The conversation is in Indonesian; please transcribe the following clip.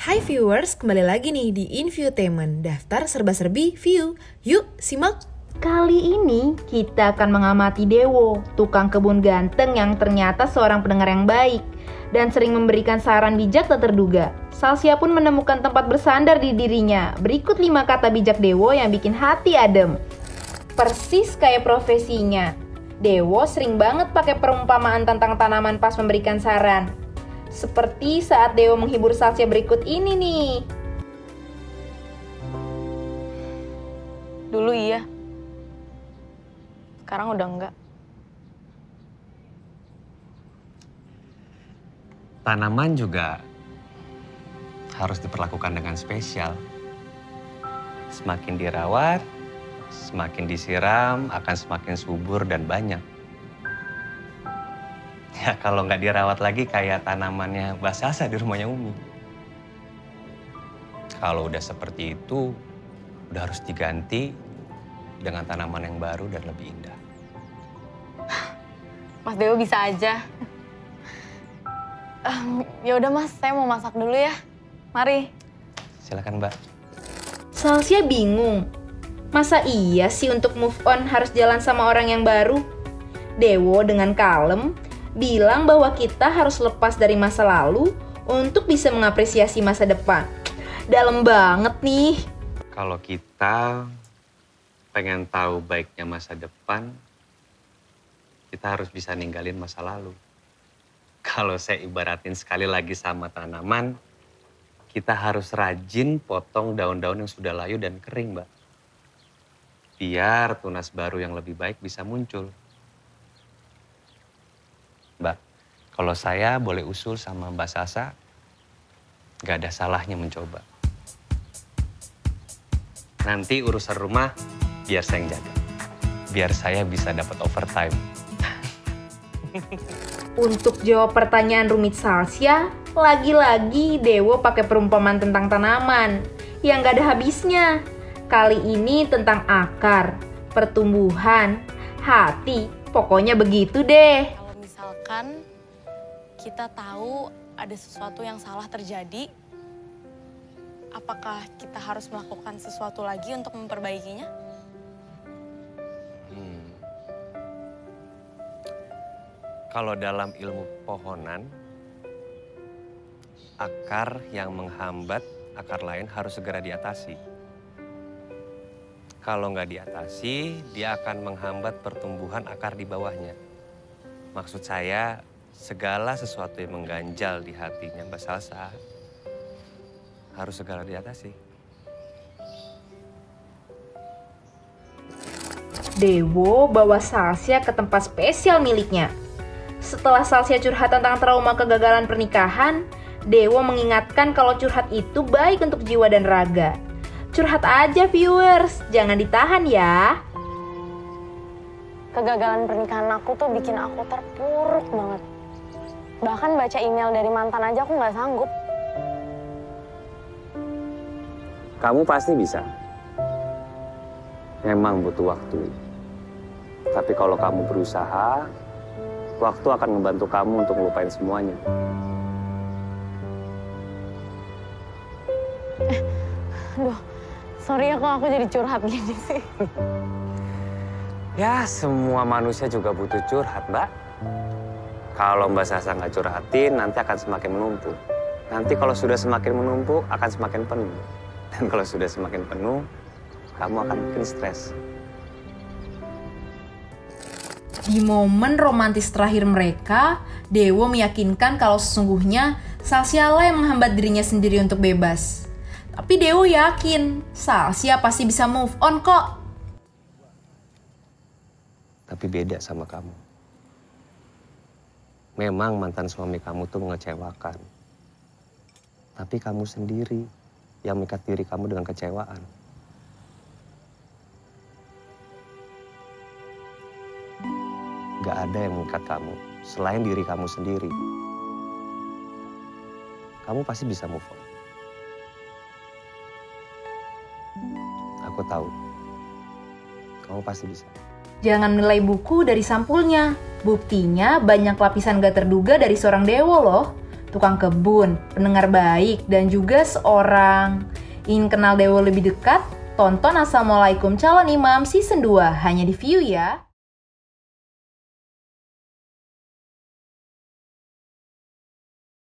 Hai viewers, kembali lagi nih di Infotainment, daftar serba-serbi view. Yuk, simak! Kali ini kita akan mengamati Dewo, tukang kebun ganteng yang ternyata seorang pendengar yang baik dan sering memberikan saran bijak tak terduga. Salsia pun menemukan tempat bersandar di dirinya. Berikut 5 kata bijak Dewo yang bikin hati adem. Persis kayak profesinya. Dewo sering banget pakai perumpamaan tentang tanaman pas memberikan saran. Seperti saat Dewo menghibur Salsia berikut ini nih. Dulu iya. Sekarang udah enggak. Tanaman juga harus diperlakukan dengan spesial. Semakin dirawat, semakin disiram, akan semakin subur dan banyak. Ya kalau nggak dirawat lagi kayak tanamannya Mbak Sasa di rumahnya Umi. Kalau udah seperti itu, udah harus diganti dengan tanaman yang baru dan lebih indah. Mas Dewo bisa aja. Um, ya udah Mas, saya mau masak dulu ya. Mari. Silakan Mbak. Salsia bingung. Masa iya sih untuk move on harus jalan sama orang yang baru? Dewo dengan kalem bilang bahwa kita harus lepas dari masa lalu untuk bisa mengapresiasi masa depan. Dalam banget nih. Kalau kita pengen tahu baiknya masa depan, kita harus bisa ninggalin masa lalu. Kalau saya ibaratin sekali lagi sama tanaman, kita harus rajin potong daun-daun yang sudah layu dan kering, Mbak. Biar tunas baru yang lebih baik bisa muncul. Mbak, kalau saya boleh usul sama Mbak Sasa, gak ada salahnya mencoba. Nanti urusan rumah biar saya yang jaga. Biar saya bisa dapat overtime. Untuk jawab pertanyaan rumit Salsia, lagi-lagi Dewo pakai perumpamaan tentang tanaman yang gak ada habisnya. Kali ini tentang akar, pertumbuhan, hati, pokoknya begitu deh. Misalkan kita tahu ada sesuatu yang salah terjadi, apakah kita harus melakukan sesuatu lagi untuk memperbaikinya? Hmm. Kalau dalam ilmu pohonan, akar yang menghambat akar lain harus segera diatasi. Kalau nggak diatasi, dia akan menghambat pertumbuhan akar di bawahnya. Maksud saya, segala sesuatu yang mengganjal di hatinya Mbak Salsa harus segera diatasi. Dewo bawa Salsia ke tempat spesial miliknya. Setelah Salsia curhat tentang trauma kegagalan pernikahan, Dewo mengingatkan kalau curhat itu baik untuk jiwa dan raga. Curhat aja viewers, jangan ditahan ya. Kegagalan pernikahan aku tuh bikin aku terpuruk banget. Bahkan baca email dari mantan aja aku nggak sanggup. Kamu pasti bisa. Memang butuh waktu. Tapi kalau kamu berusaha, waktu akan membantu kamu untuk melupain semuanya. Aduh, sorry ya kok aku jadi curhat gini sih. Ya, semua manusia juga butuh curhat, Mbak. Kalau Mbak Sasa nggak curhatin, nanti akan semakin menumpuk. Nanti kalau sudah semakin menumpuk, akan semakin penuh. Dan kalau sudah semakin penuh, kamu akan makin stres. Di momen romantis terakhir mereka, Dewo meyakinkan kalau sesungguhnya Salsia lah yang menghambat dirinya sendiri untuk bebas. Tapi Dewo yakin Salsia pasti bisa move on kok. Tapi beda sama kamu. Memang mantan suami kamu tuh mengecewakan. Tapi kamu sendiri yang mengikat diri kamu dengan kecewaan. Gak ada yang mengikat kamu selain diri kamu sendiri. Kamu pasti bisa move on. Aku tahu. Kamu pasti bisa. Jangan nilai buku dari sampulnya. Buktinya banyak lapisan gak terduga dari seorang Dewo loh. tukang kebun, pendengar baik, dan juga seorang. Ingin kenal Dewo lebih dekat? Tonton Assalamualaikum Calon Imam Season 2 hanya di View ya.